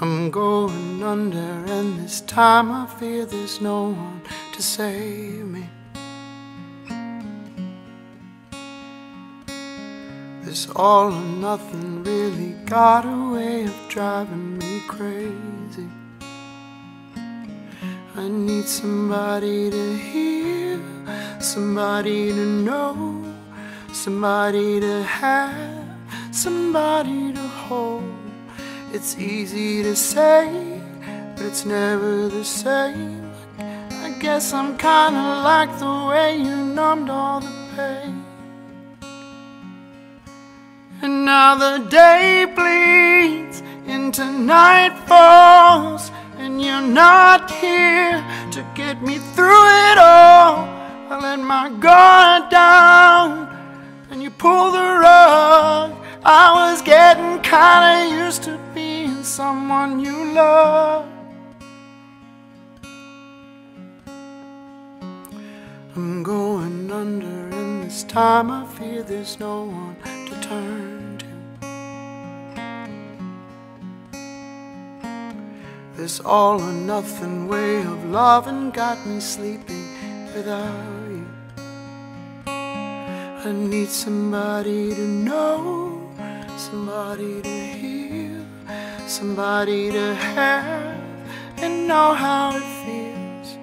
I'm going under, and this time I fear there's no one to save me. This all or nothing really got a way of driving me crazy. I need somebody to hear, somebody to know, somebody to have, somebody to hold. It's easy to say, but it's never the same. I guess I'm kinda like the way you numbed all the pain. And now the day bleeds into night falls, and you're not here to get me through it all. I let my guard down, and you pull the rug. I was getting kinda used to someone you love. I'm going under, and this time I fear there's no one to turn to. This all or nothing way of loving got me sleeping without you. I need somebody to know, somebody to hear, somebody to have, and know how it feels.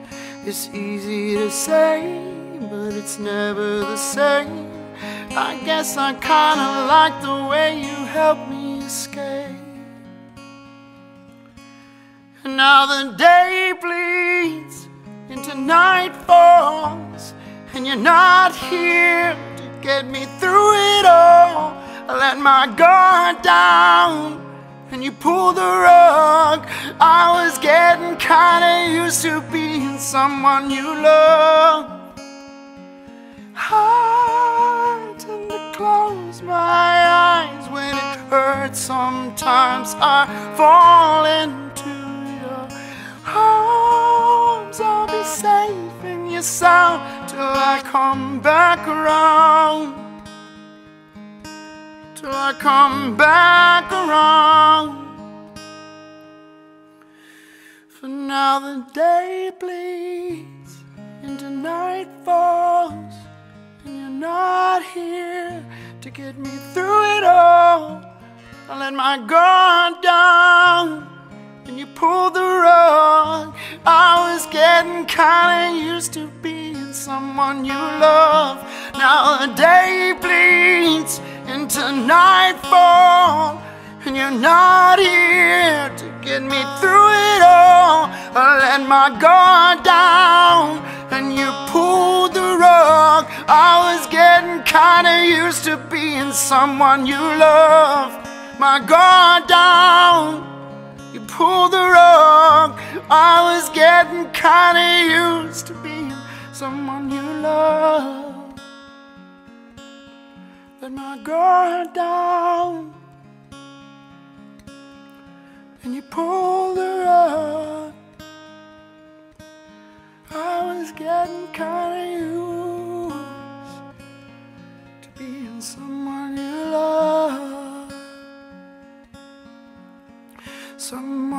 It's easy to say, but it's never the same. I guess I kinda like the way you help me escape. And now the day bleeds into night falls, and you're not here to get me through it all. I let my guard down, and you pulled the rug. I was getting kinda used to being someone you love. I tend to close my eyes when it hurts. Sometimes I fall into your arms. I'll be safe in your sound till I come back around. Till I come back around. For now the day bleeds into night falls, and you're not here to get me through it all. I let my guard down, and you pulled the rug. I was getting kinda used to being someone you love. Now the day bleeds into nightfall, and you're not here to get me through it all. I let my guard down, and you pulled the rug. I was getting kinda used to being someone you love. My guard down, you pulled the rug. I was getting kinda used to being someone you love. Let my guard down, and you pulled the rug. I was getting kinda used to being someone you love. Someone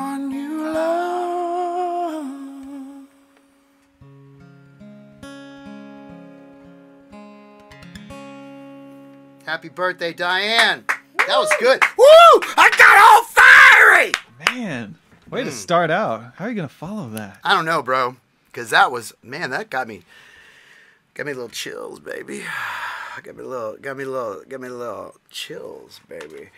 Happy birthday, Diane. That was good. Woo! I got all fiery! Man, way to hmm. start out. How are you gonna follow that? I don't know, bro. Cause that was man, that got me got me a little chills, baby. Got me a little got me a little got me a little chills, baby.